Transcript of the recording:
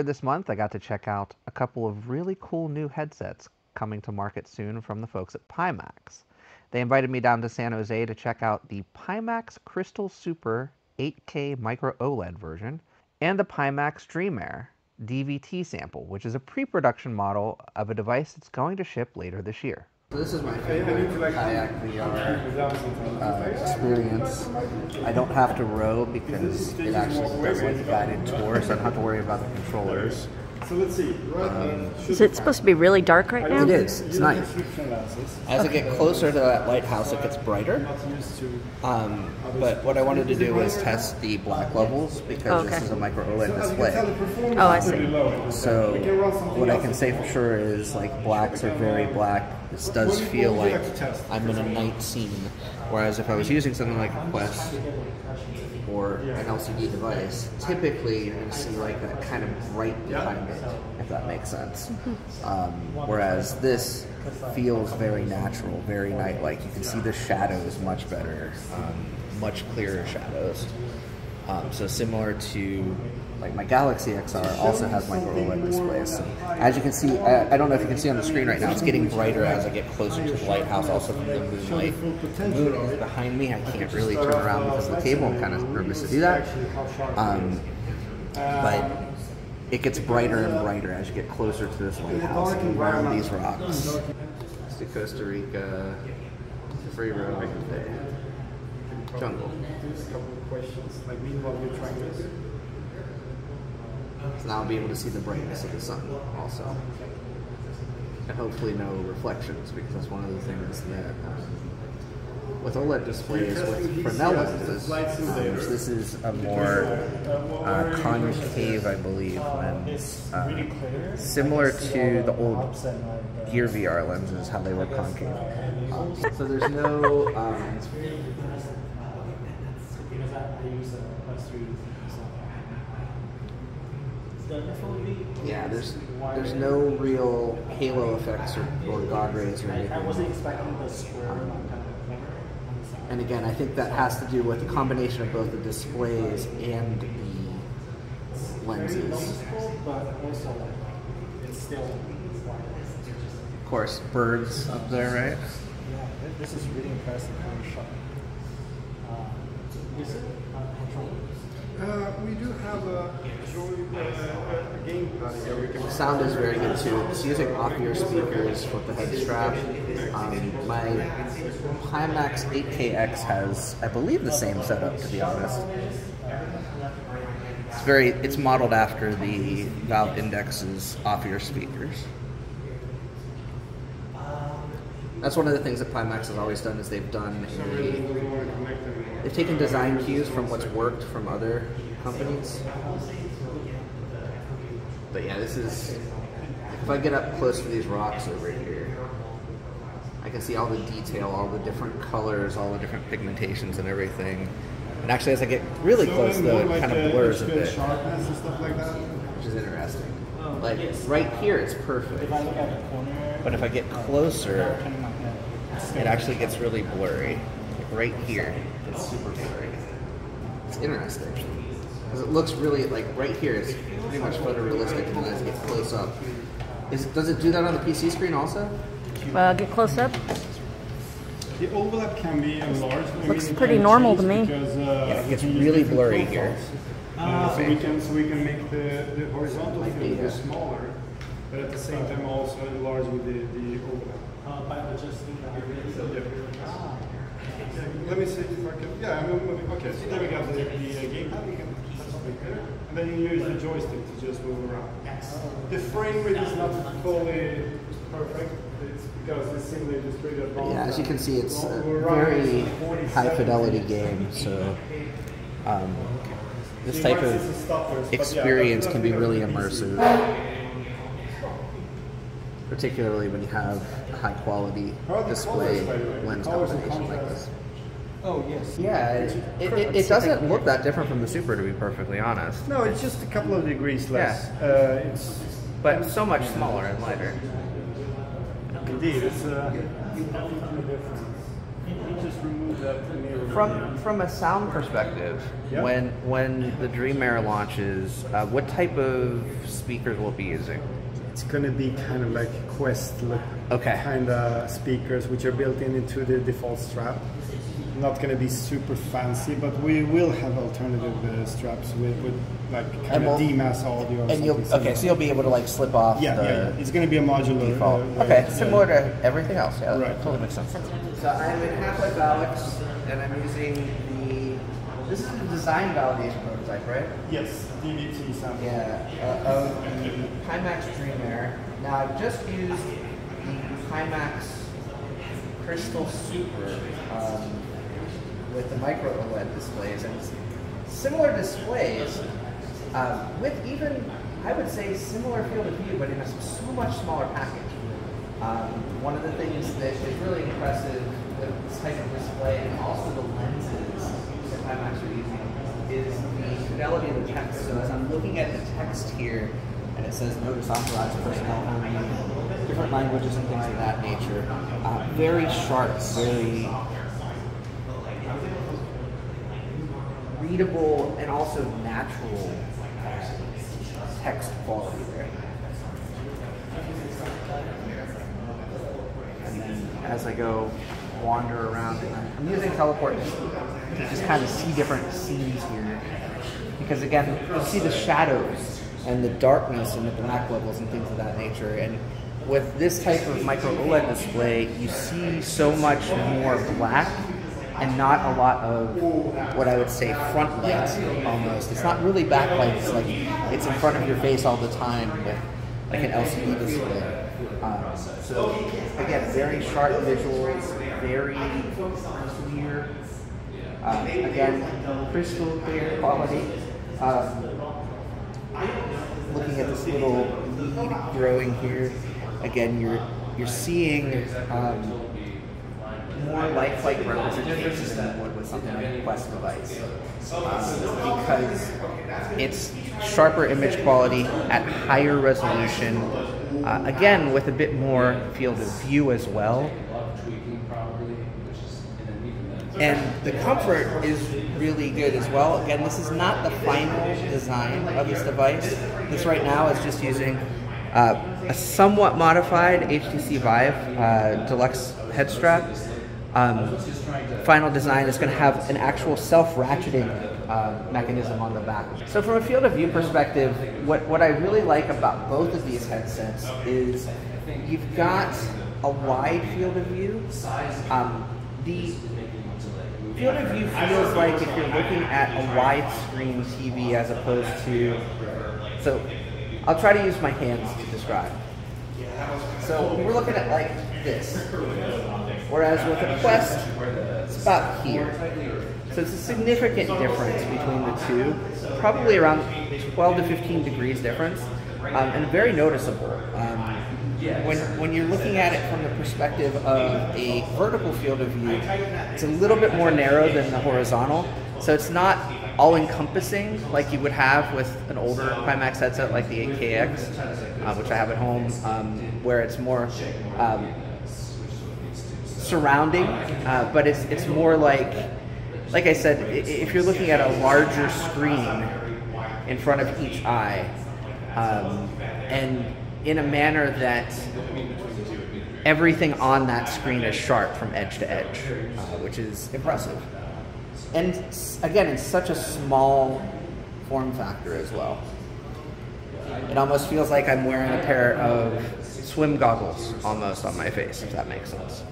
earlier this month, I got to check out a couple of really cool new headsets coming to market soon from the folks at Pimax. They invited me down to San Jose to check out the Pimax Crystal Super 8K Micro OLED version and the Pimax Dream Air DVT sample, which is a pre-production model of a device that's going to ship later this year. So this is my favorite kayak VR uh, experience. I don't have to row because it actually does like a guided tour, so I don't have to worry about the controllers. So let's see. Um, is it supposed to be really dark right now? It is. It's nice. As I get closer to that lighthouse, it gets brighter. Um, but what I wanted to do was test the black levels because okay. this is a micro OLED display. Oh, I see. So what I can say for sure is like blacks are very black. This does feel like I'm in a night scene. Whereas if I was using something like a Quest, or an LCD device, typically you're going to see like that kind of bright behind it, if that makes sense. Um, whereas this feels very natural, very night-like. You can see the shadows much better, um, much clearer shadows. Um, so similar to like my Galaxy XR also has micro OLED displays. So as you can see, I, I, don't know if you can see on the screen right now, it's getting brighter as I get closer to the lighthouse, also from the moonlight. The moon is behind me, I can't really turn around because the cable, kind of nervous to do that. Um, but it gets brighter and brighter as you get closer to this lighthouse and around these rocks. It's the Costa Rica free roaming jungle. A couple of questions. Like meanwhile you're trying this. So now I'll be able to see the brightness of the sun also. And hopefully no reflections because that's one of the things that um, with OLED displays with Fresnel lenses, um, this is a more uh, concave, I believe, lens. Uh, similar to the old Gear VR lenses, how they were concave. Um, so there's no um, yeah, there's there's no real halo effects or, or god rays or anything. I wasn't expecting this um, and again, I think that has to do with the combination of both the displays and the lenses. Of course, birds up there, right? Yeah, this is really impressive. Uh, it uh, uh, we do have a the sound is very good too. It's using off-ear speakers with the head strap. Um, my Pimax 8KX has, I believe, the same setup to be honest. It's very, it's modeled after the Valve Index's off-ear speakers. That's one of the things that Pimax has always done is they've done a, they've taken design cues from what's worked from other companies but yeah, this is, if I get up close to these rocks over here, I can see all the detail, all the different colors, all the different pigmentations and everything. And actually, as I get really close, though, it kind of blurs a bit. like Which is interesting. Like, right here, it's perfect. But if I get closer, it actually gets really blurry. Like right here, it's super blurry. It's interesting. Because it looks really, like, right here, it's pretty much photorealistic and then as get close up. Is, does it do that on the PC screen also? Uh, get close up. The overlap can be enlarged. Looks pretty normal to me. Because, uh, yeah, it gets really blurry here. Uh, so we can so we can make the, the horizontal field yeah. smaller, but at the same time also enlarge with the, the overlap. Uh, by adjusting the yeah. Let me see if I can. Yeah, I'm moving. Okay, so there we go. The, the uh, gamepad. And then you use the joystick to just move around. The frame rate is not fully perfect. It's because it's simply just pretty advanced. Yeah, as you can see, it's a very high fidelity game. So um, this type of experience can be really immersive, particularly when you have a high quality display lens combination like this. Oh yes. Yeah, it, it, it, doesn't look that different from the Super, to be perfectly honest. No, it's just a couple of degrees less. Yeah. Uh, it's but so much smaller and lighter. Indeed, it's uh, you, you just remove. From from a sound perspective, Yeah. when when the Dream Air launches, uh, what type of speakers will it be using? It's gonna be kind of like Quest look Okay. kind of speakers which are built in into the default strap. Not gonna be super fancy, but we will have alternative uh, straps with, with like And kind we'll- of DMAS audio. Or And you'll something okay, so you'll be able to like slip off yeah, the yeah, yeah, it's gonna be a modular default. uh, okay, yeah. similar to everything else. Yeah, Right. totally makes sense. So I'm in Half-Life Alyx, and I'm using the. This is the design validation prototype, right? Yes, DVT sample. Yeah, uh, of the Pimax Dream Air. Now I've just used the Pimax Crystal Super um, with the micro OLED displays and similar displays um, with even I would say similar field of view, but in a so much smaller package. Um, one of the things that is really impressive with this type of display and also the lenses Pimax are using is the fidelity of the text. So as I'm looking at the text here, and it says notice authorized personnel only, different languages and things of that nature, uh, very sharp, very readable, and also natural uh, text quality there. And then as I go wander around, I'm using teleport to just kind of see different scenes here. Because again, you see the shadows and the darkness and the black levels and things of that nature. And with this type of micro OLED display, you see so much more black and not a lot of what I would say front lights almost. It's not really backlight, it's like it's in front of your face all the time with like an LCD display. Um, so again, very sharp visuals, very clear. Um, again, crystal clear quality. Um, looking at this little lead growing here, again, you're you're seeing um, more lifelike representation than you would with something like a Quest device. Um, because it's sharper image quality at higher resolution, uh, again, with a bit more field of view as well. And the comfort is really good as well. Again, this is not the final design of this device. This right now is just using uh, a somewhat modified HTC Vive uh, Deluxe head strap. Um, final design is going to have an actual self-ratcheting uh, mechanism on the back. So from a field of view perspective, what, what I really like about both of these headsets is you've got a wide field of view. Um, the field of view feels like if you're looking at a widescreen TV as opposed to. So, I'll try to use my hands to describe. So we're looking at like this, whereas with a Quest, it's about here. So it's a significant difference between the two, probably around 12 to 15 degrees difference, um, and very noticeable. Um, when, when you're looking at it from the perspective of a vertical field of view, it's a little bit more narrow than the horizontal. So it's not all encompassing like you would have with an older Pimax headset like the 8KX, uh, which I have at home, um, where it's more um, surrounding, uh, but it's, it's more like, like I said, if you're looking at a larger screen in front of each eye, um, and in a manner that everything on that screen is sharp from edge to edge, uh, which is impressive. And again, it's such a small form factor as well. It almost feels like I'm wearing a pair of swim goggles almost on my face, if that makes sense.